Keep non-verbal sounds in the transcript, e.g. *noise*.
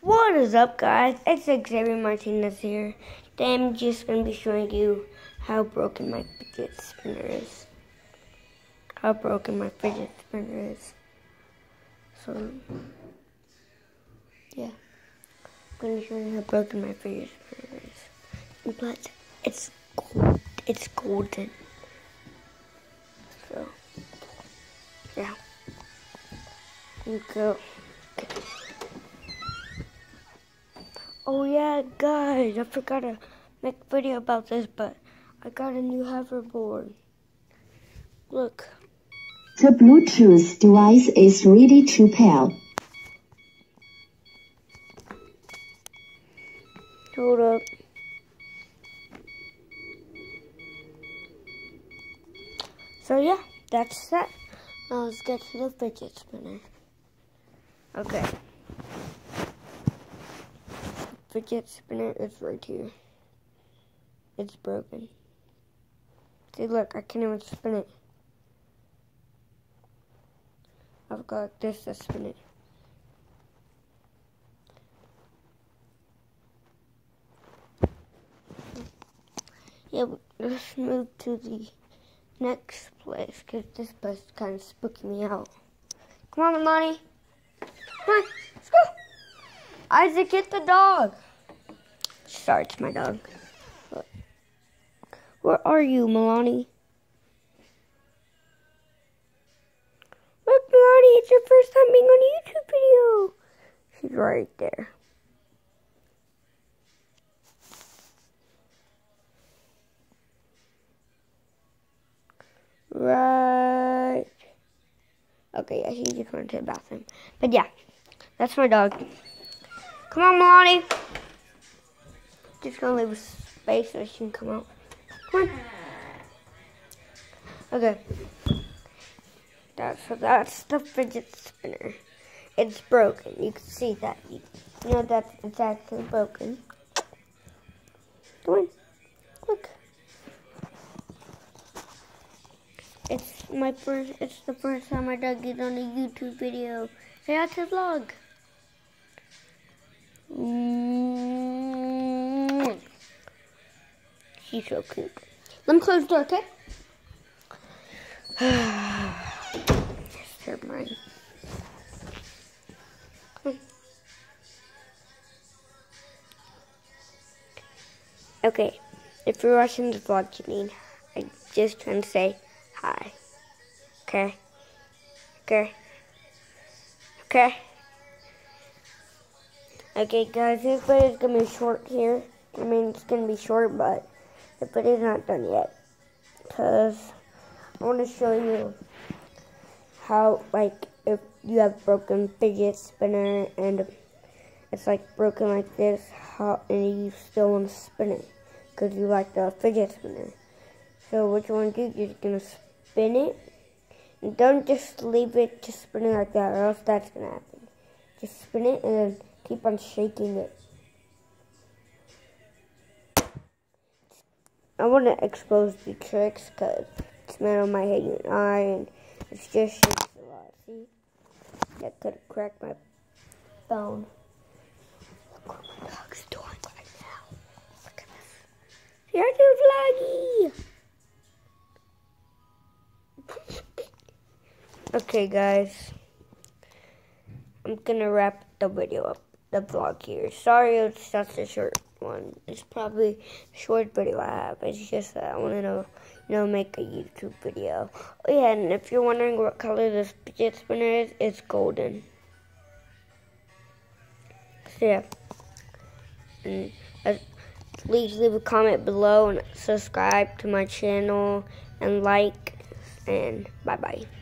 What is up guys? It's Xavier Martinez here. Today I'm just going to be showing you how broken my fidget spinner is. How broken my fidget spinner is. So, yeah. I'm going to show you how broken my fidget spinner is. But it's gold. It's golden. So, yeah. you Go. Oh yeah, guys, I forgot to make a video about this, but I got a new hoverboard. Look. The Bluetooth device is ready to pair. Hold up. So yeah, that's that. Now let's get to the fidget spinner. Okay fidget spinner is right here. It's broken. See, look, I can't even spin it. I've got this to spin it. Yeah, let's move to the next place, because this place is kind of spooking me out. Come on, Money. Come on, let's go. Isaac, get the dog. Sorry, it's my dog. Where are you, Milani? Look, Milani, it's your first time being on a YouTube video. She's right there. Right. Okay, yeah, she just went to the bathroom. But yeah, that's my dog. Come on, Milani. Just gonna leave a space so she can come out. Come on. Okay. That's that's the fidget spinner. It's broken. You can see that. You know that it's actually broken. Come on. Look. It's my first. It's the first time I dug it on a YouTube video. Say out to vlog. She's so cute. Let me close the door, okay? *sighs* Disturb mine. Okay, if you're watching the vlog, Janine, I'm just trying to say hi. Okay? Okay? Okay? Okay guys, this video is going to be short here. I mean, it's going to be short, but the video's not done yet. Because I want to show you how, like, if you have broken fidget spinner and it's like broken like this, how, and you still want to spin it because you like the fidget spinner. So what you want to do, you're just going to spin it. And don't just leave it just spinning like that or else that's going to happen. Just spin it and then Keep on shaking it. I want to expose the tricks because it's meant on my head and eye and it's just shakes a lot. See? That could have cracked my phone. Look what my dog's doing right now. Look at this. Here's your flaggy. *laughs* okay, guys. I'm gonna wrap the video up the vlog here. Sorry it's such a short one. It's probably a short video I have. It's just that I want to you know, make a YouTube video. Oh yeah, and if you're wondering what color this fidget spinner is, it's golden. So yeah. And uh, please leave a comment below and subscribe to my channel and like and bye bye.